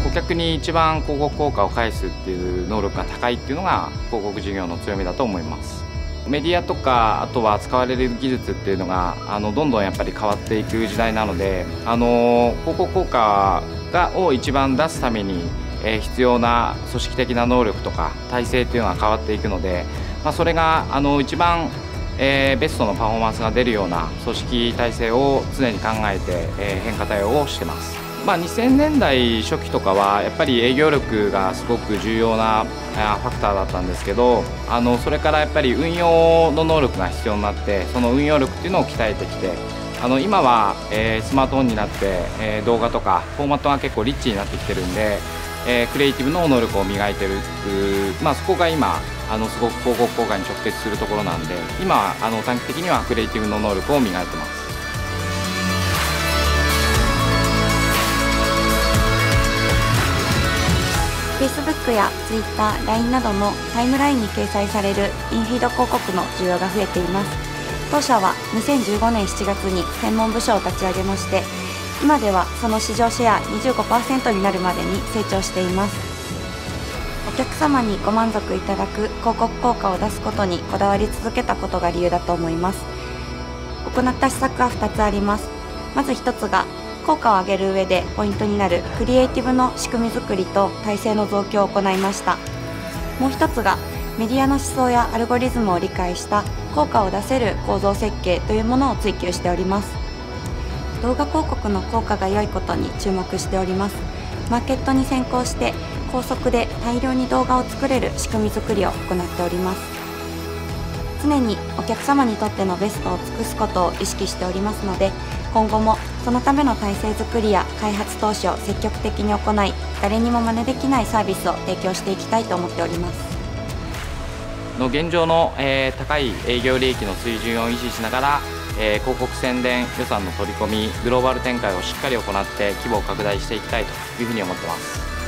顧客に一番広告効果を返すっていう能力が高いっていうのが広告事業の強みだと思いますメディアとかあとは使われる技術っていうのがあのどんどんやっぱり変わっていく時代なのであの広告効果がを一番出すために、えー、必要な組織的な能力とか体制っていうのは変わっていくので、まあ、それがあの一番えー、ベストのパフォーマンスが出るような組織体制を常に考えて、えー、変化対応をしてます。まあ、2000年代初期とかはやっぱり営業力がすごく重要なファクターだったんですけどあのそれからやっぱり運用の能力が必要になってその運用力っていうのを鍛えてきてあの今は、えー、スマートフォンになって、えー、動画とかフォーマットが結構リッチになってきてるんで、えー、クリエイティブの能力を磨いてる、まあ、そこが今あのすごく広告効果に直結するところなんで今あの短期的にはクリエイティブの能力を磨いてます。Facebook や Twitter、LINE などのタイムラインに掲載されるインフィード広告の需要が増えています。当社は2015年7月に専門部署を立ち上げまして今ではその市場シェア25%になるまでに成長しています。お客様にご満足いただく広告効果を出すことにこだわり続けたことが理由だと思います。行った施策は2つあります。まず1つが効果を上げる上でポイントになるクリエイティブの仕組み作りと体制の増強を行いました。もう1つがメディアの思想やアルゴリズムを理解した効果を出せる構造設計というものを追求しております。動画広告の効果が良いことに注目しております。マーケットに先行して高速で大量に動画を作れる仕組み作りを行っております。常にお客様にとってのベストを尽くすことを意識しておりますので今後もそのための体制づくりや開発投資を積極的に行い誰にも真似できないサービスを提供していきたいと思っております。の現状の、えー、高い営業利益の水準を維持しながら、えー、広告宣伝予算の取り込みグローバル展開をしっかり行って規模を拡大していきたいというふうに思ってます。